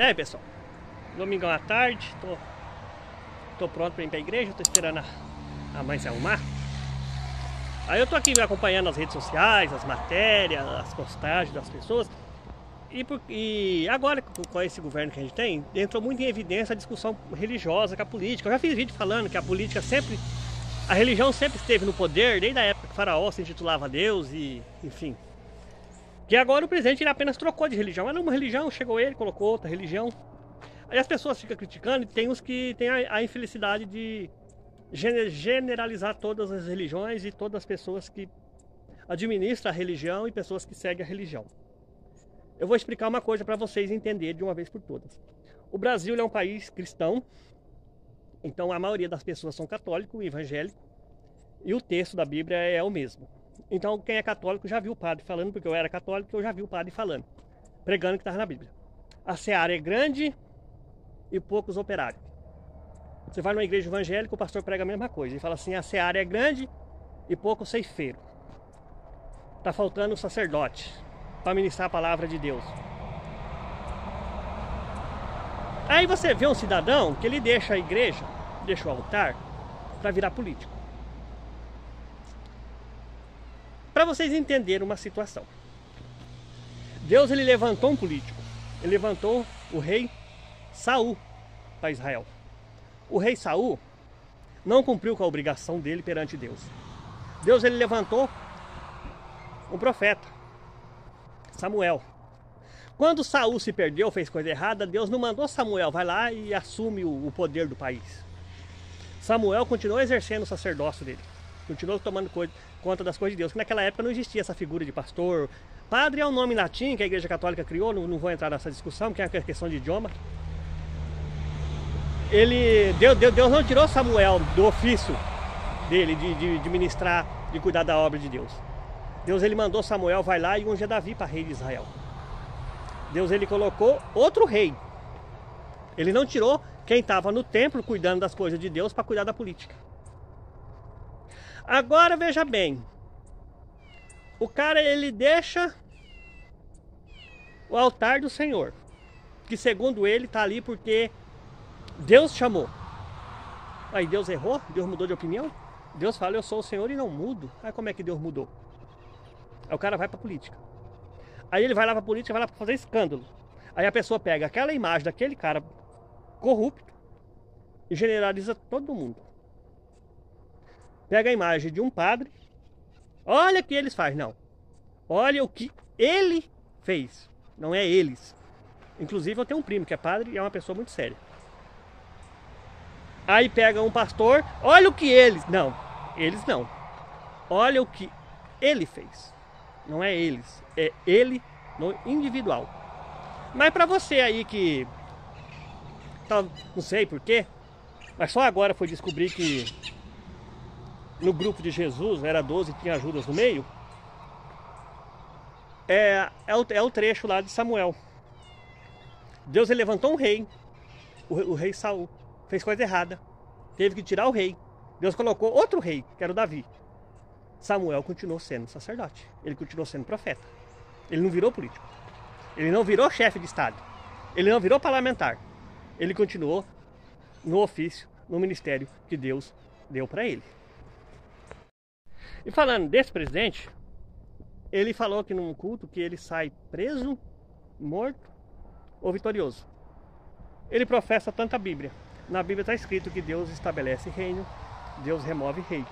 E aí pessoal, domingão à tarde, tô, tô pronto para ir pra igreja, tô esperando a, a mãe se arrumar. Aí eu tô aqui acompanhando as redes sociais, as matérias, as postagens das pessoas. E, por, e agora com esse governo que a gente tem, entrou muito em evidência a discussão religiosa com a política. Eu já fiz vídeo falando que a política sempre, a religião sempre esteve no poder, desde a época que o faraó se intitulava Deus e, enfim, que agora o presidente ele apenas trocou de religião. Era uma religião, chegou ele, colocou outra religião. Aí as pessoas ficam criticando e tem uns que têm a, a infelicidade de generalizar todas as religiões e todas as pessoas que administram a religião e pessoas que seguem a religião. Eu vou explicar uma coisa para vocês entenderem de uma vez por todas. O Brasil é um país cristão, então a maioria das pessoas são católicos, evangélicos, e o texto da Bíblia é o mesmo. Então, quem é católico já viu o padre falando, porque eu era católico, eu já vi o padre falando, pregando que estava na Bíblia. A seara é grande e poucos operários. Você vai numa igreja evangélica, o pastor prega a mesma coisa. Ele fala assim: a seara é grande e pouco ceifeiro. Está faltando sacerdote para ministrar a palavra de Deus. Aí você vê um cidadão que ele deixa a igreja, deixa o altar, para virar político. Para vocês entenderem uma situação. Deus ele levantou um político. Ele levantou o rei Saul para Israel. O rei Saul não cumpriu com a obrigação dele perante Deus. Deus ele levantou um profeta, Samuel. Quando Saul se perdeu, fez coisa errada, Deus não mandou Samuel, vai lá e assume o, poder do país. Samuel continuou exercendo o sacerdócio dele continuou tomando conta das coisas de Deus. Que naquela época não existia essa figura de pastor. Padre é um nome latim que a Igreja Católica criou, não, não vou entrar nessa discussão, que é uma questão de idioma. Ele, Deus, Deus, não tirou Samuel do ofício dele de, de, de, ministrar, de cuidar da obra de Deus. Deus ele mandou Samuel vai lá e unge Davi para rei de Israel. Deus ele colocou outro rei. Ele não tirou quem estava no templo cuidando das coisas de Deus para cuidar da política. Agora veja bem. O cara ele deixa o altar do Senhor, que segundo ele está ali porque Deus chamou. Aí Deus errou? Deus mudou de opinião? Deus fala, eu sou o Senhor e não mudo. Aí como é que Deus mudou? Aí o cara vai para política. Aí ele vai lá para política, vai lá para fazer escândalo. Aí a pessoa pega aquela imagem daquele cara corrupto e generaliza todo mundo pega a imagem de um padre, olha o que eles fazem. Não. Olha o que ele fez. Não é eles. Inclusive eu tenho um primo que é padre e é uma pessoa muito séria. Aí pega um pastor, olha o que eles. Não, eles não. Olha o que ele fez. Não é eles, é ele no individual. Mas para você aí que tá, não sei porquê, mas só agora foi descobrir que no grupo de Jesus, era 12 tinha Judas no meio, é, é, o, é o trecho lá de Samuel. Deus ele levantou um rei, o, o rei Saul, fez coisa errada, teve que tirar o rei. Deus colocou outro rei, que era o Davi. Samuel continuou sendo sacerdote, ele continuou sendo profeta. Ele não virou político, ele não virou chefe de Estado, ele não virou parlamentar. Ele continuou no ofício, no ministério que Deus deu para ele. E falando desse presidente, ele falou aqui num culto que ele sai preso, morto ou vitorioso. Ele professa tanta Bíblia. Na Bíblia está escrito que Deus estabelece reino, Deus remove rei.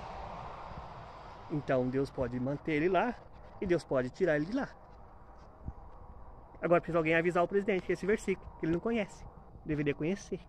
Então Deus pode manter ele lá e Deus pode tirar ele de lá. Agora precisa alguém avisar o presidente esse versículo, que ele não conhece. Deveria conhecer.